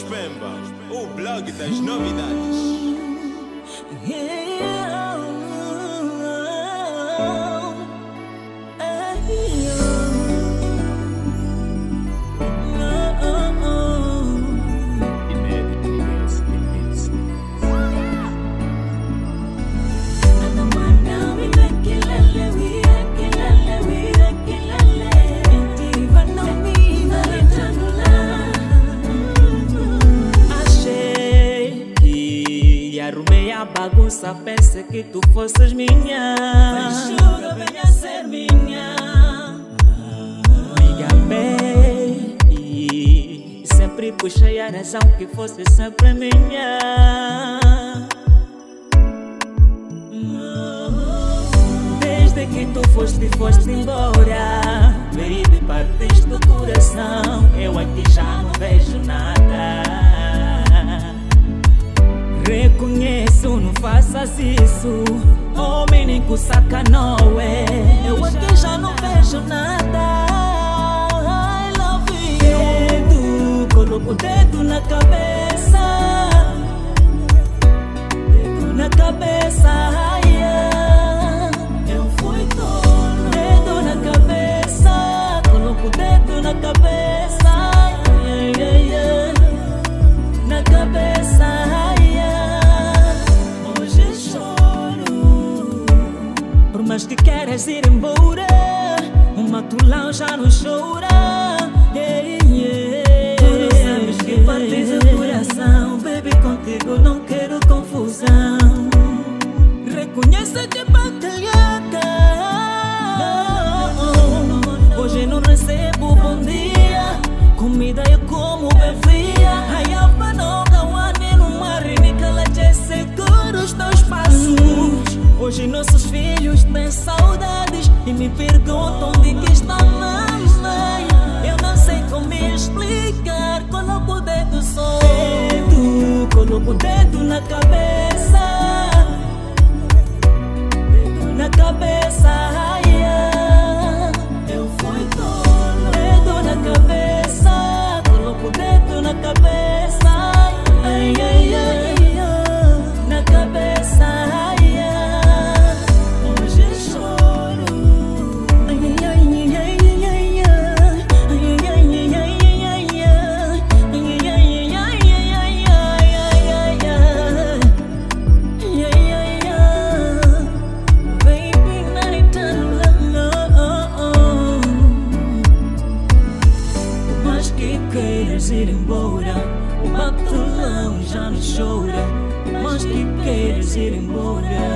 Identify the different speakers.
Speaker 1: Pemba, o blog das novidades.
Speaker 2: Achei bagunça, pensei que tu fosses minha. Mas juro, venha ser minha. Me gabei e sempre puxei a razão que fosse sempre minha. Desde que tu foste, foste embora Baby, partiste do coração Eu aqui já não vejo nada isso. Homem nem saca não é. Eu aqui já não vejo nada. I love you. Dedo, coloco o dedo na cabeça Mais que queres ir embora. O matulão já não chora. Yeah, yeah. Tu não sabes que partes o coração. Baby, contigo não quero confusão. Reconheça que batalhada Hoje não recebo bom dia. Comida eu como bem fria Ai, apa não gawane no mar Me cala de seguro os teus passos. Hoje nossos o dedo na cabeça ir embora, o matulão já não chora. Mais que queiras ir embora.